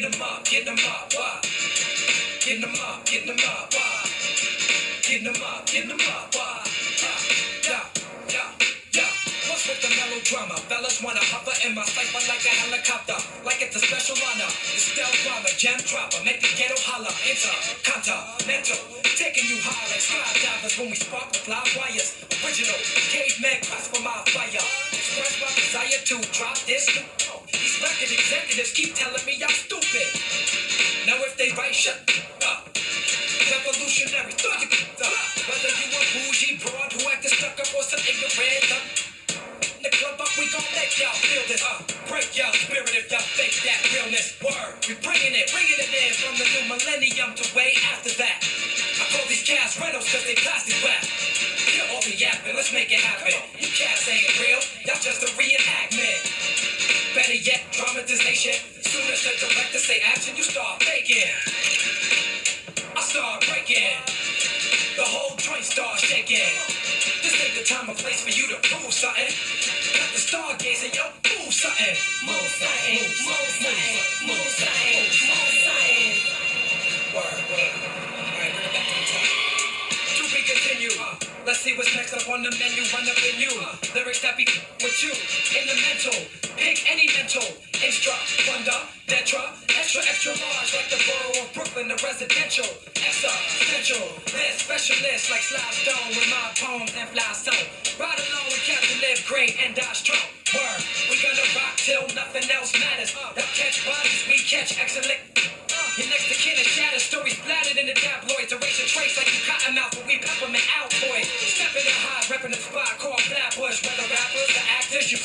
getting them up, why? Getting them up, getting them up, why? Getting them up, getting them up, why? Yeah, yeah, yeah. What's with the melodrama? Fellas wanna hover in my cipher like a helicopter, like it's a special honor. The stealth bomber, gem dropper, make the ghetto holler. Intercontinental, taking you high like skydivers when we spark with live wires. Original caveman quest for my fire. Express my desire to drop this. These record executives keep telling me I'm shut up. Revolutionary, throw your up. Whether you a bougie broad who acted stuck up or some ignorant up. The club up, we gon' make y'all feel this. Uh, break y'all spirit if y'all fake that realness. Word, we bringing it, bringing it in from the new millennium to way after that. I call these cats rentals cause they plastic. Kill all the yapping, let's make it happen. You cats ain't real, y'all just a reenactment. Better yet, dramatization. Soon as the director say action, you start faking. Time or place for you to prove something. Got the stargazing, yo, move something. Move something, move something, move something, move something. Word, word. Alright, it back to the top. To be continued. Let's see what's next up on the menu. Run up in you. Lyrics that be with you. In the mental. Pick any mental. Instru, wonder, detra. Extra, extra large like the borough of Brooklyn, the residential. This specialist like Sly Stone with my poems and fly so. Ride along with Captain Live Great and die strong. Word. We gonna rock till nothing else matters. Uh, Don't catch bodies, we catch excellent. Uh, your next to kin is shattered, stories splattered in the tabloids. Erase a trace like you cotton mouth, but we peppermint out, boy. Stepping in high, repping the spot called Flatbush. Whether rappers or actors, you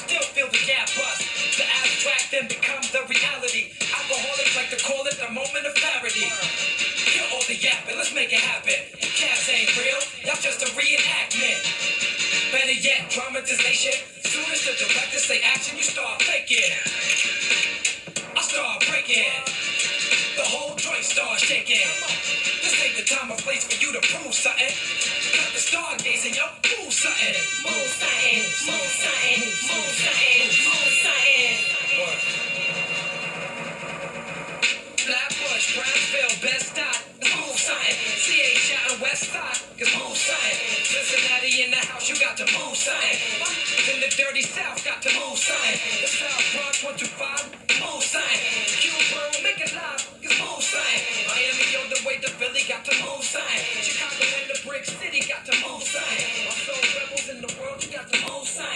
impatient. Soon as the director say action, you start faking. I start breaking. The whole joint starts shaking. This ain't the time or place for you to prove something. Cut the stargazing, yo, move something. Move something, move something, move something, move something. Flatbush, Brownsville, Bed-Stuy. Move something. CH out in West Side, cause move something. Cincinnati in the house, you got to move something. outside.